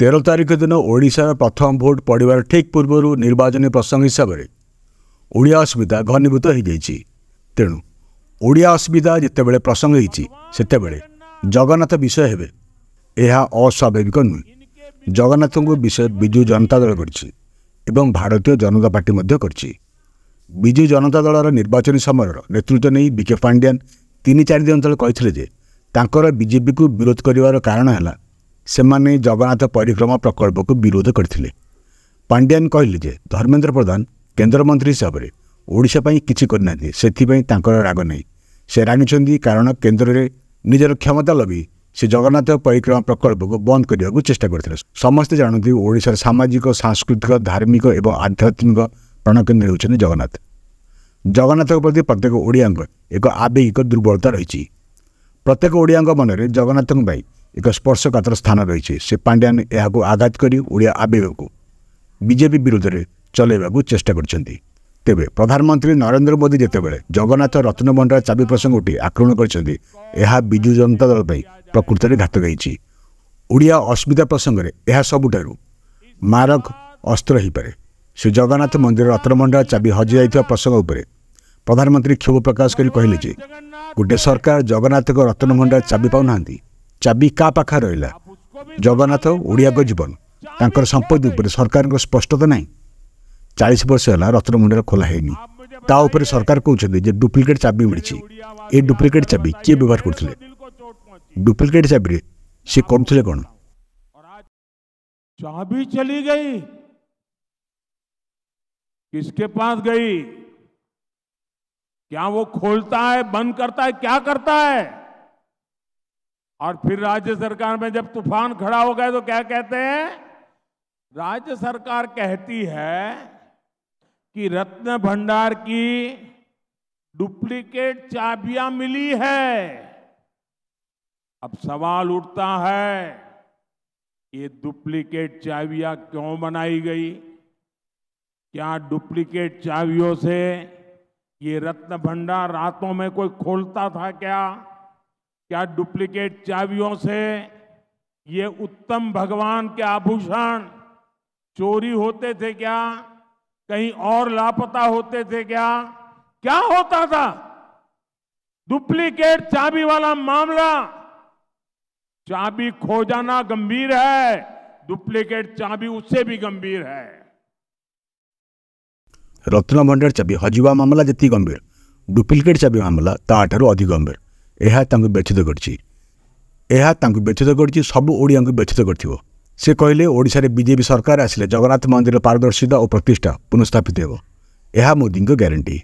তের তারিখ দিন ଓଡ଼ିଶାର ପ୍ରଥମ ଭୋଟ୍ ପଡ଼ିବାର ଠିକ୍ ପୂର୍ବରୁ ନିର୍ବାଚନୀ ପ୍ରସଙ୍ଗ ହିସାବରେ ଓଡ଼ିଆ ଅସୁବିଧା ଘନୀଭୂତ ହୋଇଯାଇଛି ତେଣୁ ଓଡ଼ିଆ ଅସୁବିଧା ଯେତେବେଳେ ପ୍ରସଙ୍ଗ ହୋଇଛି ସେତେବେଳେ ଜଗନ୍ନାଥ ବିଷୟ ହେବେ ଏହା ଅସ୍ୱାଭାବିକ ନୁହେଁ ଜଗନ୍ନାଥଙ୍କୁ ବିଷୟ ବିଜୁ ଜନତା ଦଳ କରିଛି ଏବଂ ଭାରତୀୟ ଜନତା ପାର୍ଟି ମଧ୍ୟ କରିଛି ବିଜୁ ଜନତା ଦଳର ନିର୍ବାଚନୀ ସମୟର ନେତୃତ୍ୱ ନେଇ ବିକେ ପାଣ୍ଡିଆନ୍ ତିନି ଚାରି ଦିନ ତଳେ କହିଥିଲେ ଯେ ତାଙ୍କର ବିଜେପିକୁ ବିରୋଧ କରିବାର କାରଣ ହେଲା ସେମାନେ ଜଗନ୍ନାଥ ପରିକ୍ରମା ପ୍ରକଳ୍ପକୁ ବିରୋଧ କରିଥିଲେ ପାଣ୍ଡିଆନ୍ କହିଲେ ଯେ ଧର୍ମେନ୍ଦ୍ର ପ୍ରଧାନ କେନ୍ଦ୍ରମନ୍ତ୍ରୀ ହିସାବରେ ଓଡ଼ିଶା ପାଇଁ କିଛି କରିନାହାନ୍ତି ସେଥିପାଇଁ ତାଙ୍କର ରାଗ ନାହିଁ ସେ ରାଗିଛନ୍ତି କାରଣ କେନ୍ଦ୍ରରେ ନିଜର କ୍ଷମତା ଲଗେଇ ସେ ଜଗନ୍ନାଥ ପରିକ୍ରମା ପ୍ରକଳ୍ପକୁ ବନ୍ଦ କରିବାକୁ ଚେଷ୍ଟା କରିଥିଲେ ସମସ୍ତେ ଜାଣନ୍ତି ଓଡ଼ିଶାର ସାମାଜିକ ସାଂସ୍କୃତିକ ଧାର୍ମିକ ଏବଂ ଆଧ୍ୟାତ୍ମିକ ପ୍ରଣକେନ୍ଦ୍ର ହେଉଛନ୍ତି ଜଗନ୍ନାଥ ଜଗନ୍ନାଥଙ୍କ ପ୍ରତି ପ୍ରତ୍ୟେକ ଓଡ଼ିଆଙ୍କ ଏକ ଆବେଗିକ ଦୁର୍ବଳତା ରହିଛି ପ୍ରତ୍ୟେକ ଓଡ଼ିଆଙ୍କ ମନରେ ଜଗନ୍ନାଥଙ୍କ ପାଇଁ ଏକ ସ୍ପର୍ଶକାତର ସ୍ଥାନ ରହିଛି ସେ ପାଣ୍ଡିଆନ୍ ଏହାକୁ ଆଘାତ କରି ଓଡ଼ିଆ ଆବେଗକୁ ବିଜେପି ବିରୋଧରେ ଚଲାଇବାକୁ ଚେଷ୍ଟା କରିଛନ୍ତି ତେବେ ପ୍ରଧାନମନ୍ତ୍ରୀ ନରେନ୍ଦ୍ର ମୋଦି ଯେତେବେଳେ ଜଗନ୍ନାଥ ରତ୍ନଭଣ୍ଡାର ଚାବି ପ୍ରସଙ୍ଗ ଉଠି ଆକ୍ରମଣ କରିଛନ୍ତି ଏହା ବିଜୁ ଜନତା ଦଳ ପାଇଁ ପ୍ରକୃତରେ ଘାତକ ହେଇଛି ଓଡ଼ିଆ ଅସୁବିଧା ପ୍ରସଙ୍ଗରେ ଏହା ସବୁଠାରୁ ମାରକ ଅସ୍ତ୍ର ହୋଇପାରେ ଶ୍ରୀ ଜଗନ୍ନାଥ ମନ୍ଦିର ରତ୍ନଭଣ୍ଡାର ଚାବି ହଜିଯାଇଥିବା ପ୍ରସଙ୍ଗ ଉପରେ ପ୍ରଧାନମନ୍ତ୍ରୀ କ୍ଷୋଭ ପ୍ରକାଶ କରି କହିଲେ ଯେ ଗୋଟିଏ ସରକାର ଜଗନ୍ନାଥଙ୍କ ରତ୍ନଭଣ୍ଡାର ଚାବି ପାଉନାହାନ୍ତି चाबी का पाखा रहा जगन्नाथ ओडिया जीवन तर संपत्ति सरकार को स्पष्टता ना चालीस वर्ष होगा रत्नमुंडा खोला है ताऊपर सरकार कहते डुप्लिकेट चाबी मिली ए डुप्लिकेट चाबी किए व्यवहार करते डुप्लिकेट चाबी से कौन थे कौन चाबी चली गई किसके पास गई क्या वो खोलता है बंद करता है क्या करता है और फिर राज्य सरकार में जब तूफान खड़ा हो गया तो क्या कहते हैं राज्य सरकार कहती है कि रत्न भंडार की डुप्लीकेट चाबियां मिली है अब सवाल उठता है ये डुप्लीकेट चाबियां क्यों बनाई गई क्या डुप्लीकेट चाबियों से ये रत्न भंडार रातों में कोई खोलता था क्या क्या डुप्लीकेट चाबियों से ये उत्तम भगवान के आभूषण चोरी होते थे क्या कहीं और लापता होते थे क्या क्या होता था डुप्लीकेट चाबी वाला मामला चाबी खो जाना गंभीर है डुप्लीकेट चाबी उससे भी गंभीर है रत्न भंडार चाबी हजिवा मामला जी गंभीर डुप्लीकेट चाबी मामला ताठ अधिक गंभीर ଏହା ତାଙ୍କୁ ବ୍ୟଥିତ କରିଛି ଏହା ତାଙ୍କୁ ବ୍ୟଥିତ କରିଛି ସବୁ ଓଡ଼ିଆଙ୍କୁ ବ୍ୟଥିତ କରିଥିବ ସେ କହିଲେ ଓଡ଼ିଶାରେ ବିଜେପି ସରକାର ଆସିଲେ ଜଗନ୍ନାଥ ମନ୍ଦିର ପାରଦର୍ଶିତା ଓ ପ୍ରତିଷ୍ଠା ପୁନଃସ୍ଥାପିତ ହେବ ଏହା ମୋଦିଙ୍କ ଗ୍ୟାରେଣ୍ଟି